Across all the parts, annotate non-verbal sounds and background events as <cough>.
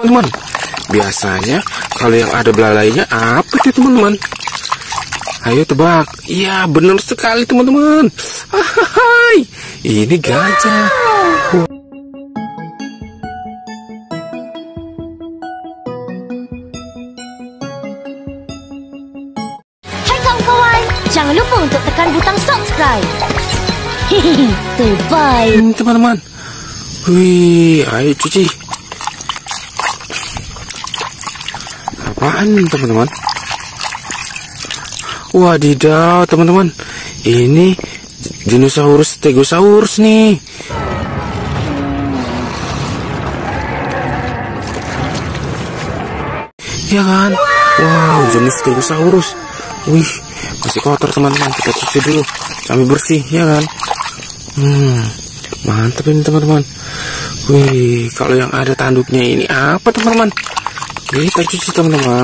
teman-teman. Biasanya kalau yang ada belalainya apa tuh teman-teman? Ayo tebak. Iya benar sekali teman-teman. Hai, ini gajah. Hai kawan-kawan, jangan lupa untuk tekan butang subscribe. Hehehe, terbaik. Hmm, teman-teman. Wih, ayo cuci. Apaan teman-teman? Wadidaw, teman-teman. Ini dinosaurus stegosaurus nih. Ya kan? Wow, jenis stegosaurus. Wih, masih kotor teman-teman. Kita cuci dulu sampai bersih, ya kan? Hmm, mantap ini teman-teman. Wih, kalau yang ada tanduknya ini apa teman-teman? Kita cuci teman-teman.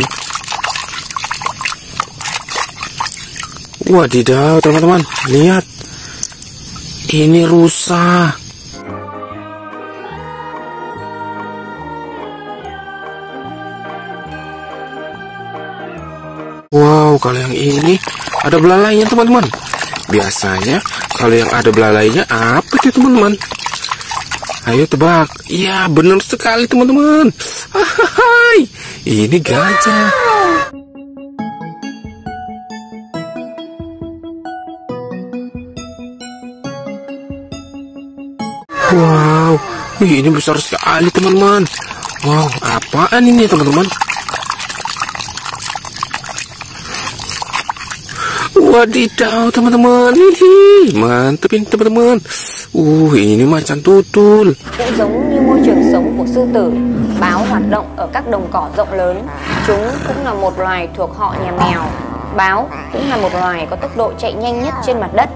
Wadidaw teman-teman, lihat. Ini rusa. Wow, kalau yang ini ada belalainya teman-teman. Biasanya kalau yang ada belalainya apa tuh teman-teman? Ayo tebak. Iya benar sekali teman-teman. <laughs> Ini gajah. Wow, ini besar sekali teman-teman. Wow, apaan ini teman-teman? Wadidaw teman-teman Hihi, Mantep ini teman-teman Uh ini macan tutul Cũng giống như môi trường sống của sư tử, báo hoạt động ở các đồng cỏ rộng lớn. Chúng cũng là một loài thuộc họ nhà mèo. Báo cũng là một loài có tốc độ chạy nhanh nhất trên mặt đất.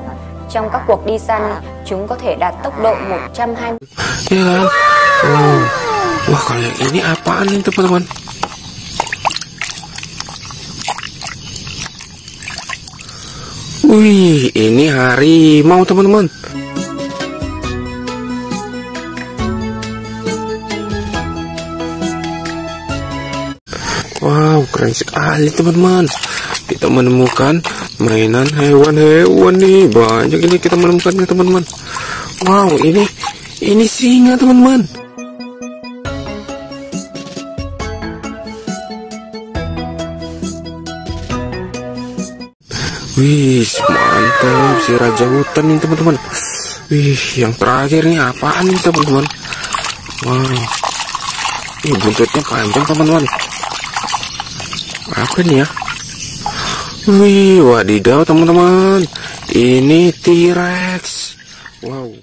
Trong các cuộc đi săn, chúng có thể đạt tốc độ 120 Ya kan Wow Wah kalau yang ini apaan nih teman-teman Wih ini harimau teman-teman Wow, keren sekali teman-teman. Kita menemukan mainan hewan-hewan nih. Banyak ini kita menemukannya teman-teman. Wow, ini ini singa teman-teman. Wih, mantap si raja hutan nih teman-teman. Wih, yang terakhir nih apaan nih teman-teman? Wow, ini buntutnya panjang teman-teman. Apa nih ya? Wih, wadidaw teman-teman. Ini T-Rex. Wow.